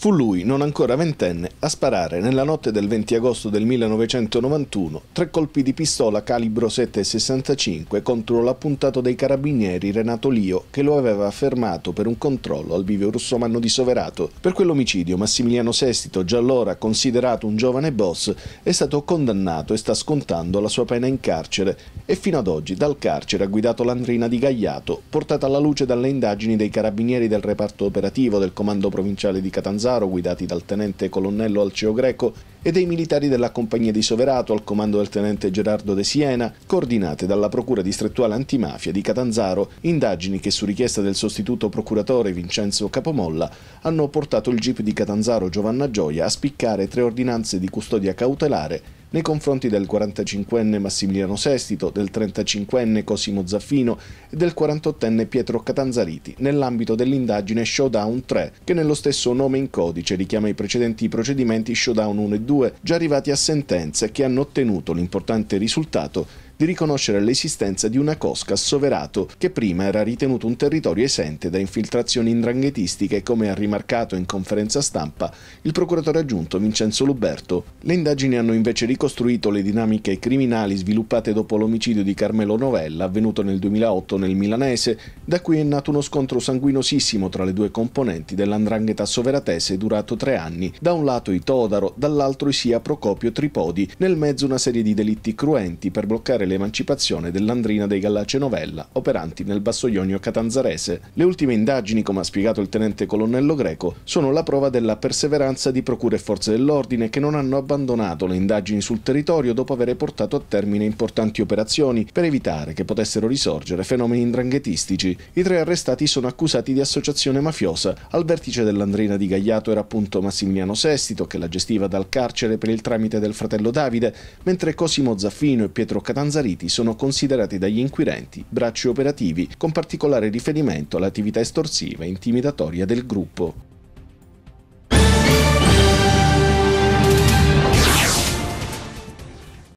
Fu lui, non ancora ventenne, a sparare nella notte del 20 agosto del 1991 tre colpi di pistola calibro 7,65 contro l'appuntato dei carabinieri Renato Lio che lo aveva fermato per un controllo al bivio russomanno di Soverato. Per quell'omicidio Massimiliano Sestito, già allora considerato un giovane boss, è stato condannato e sta scontando la sua pena in carcere e fino ad oggi dal carcere ha guidato l'Andrina di Gagliato, portata alla luce dalle indagini dei carabinieri del reparto operativo del comando provinciale di Catanzaro Catanzaro, guidati dal tenente colonnello Alceo Greco, e dei militari della Compagnia di Soverato al comando del tenente Gerardo De Siena, coordinate dalla Procura distrettuale antimafia di Catanzaro, indagini che su richiesta del sostituto procuratore Vincenzo Capomolla hanno portato il GIP di Catanzaro Giovanna Gioia a spiccare tre ordinanze di custodia cautelare nei confronti del 45enne Massimiliano Sestito, del 35enne Cosimo Zaffino e del 48enne Pietro Catanzariti, nell'ambito dell'indagine Showdown 3, che nello stesso nome in codice richiama i precedenti procedimenti Showdown 1 e 2, già arrivati a sentenze che hanno ottenuto l'importante risultato di riconoscere l'esistenza di una cosca a Soverato, che prima era ritenuto un territorio esente da infiltrazioni indranghetistiche, come ha rimarcato in conferenza stampa il procuratore aggiunto Vincenzo Luberto. Le indagini hanno invece ricostruito le dinamiche criminali sviluppate dopo l'omicidio di Carmelo Novella, avvenuto nel 2008 nel Milanese, da cui è nato uno scontro sanguinosissimo tra le due componenti dell'andrangheta soveratese durato tre anni. Da un lato i Todaro, dall'altro i sia Procopio Tripodi, nel mezzo una serie di delitti cruenti per bloccare l'emancipazione dell'Andrina dei Gallace Novella, operanti nel Basso Ionio catanzarese. Le ultime indagini, come ha spiegato il tenente colonnello Greco, sono la prova della perseveranza di procure e forze dell'ordine che non hanno abbandonato le indagini sul territorio dopo aver portato a termine importanti operazioni per evitare che potessero risorgere fenomeni indranghetistici. I tre arrestati sono accusati di associazione mafiosa. Al vertice dell'Andrina di Gagliato era appunto Massimiliano Sestito, che la gestiva dal carcere per il tramite del fratello Davide, mentre Cosimo Zaffino e Pietro Catanzaro Mazzariti sono considerati dagli inquirenti bracci operativi con particolare riferimento all'attività estorsiva e intimidatoria del gruppo.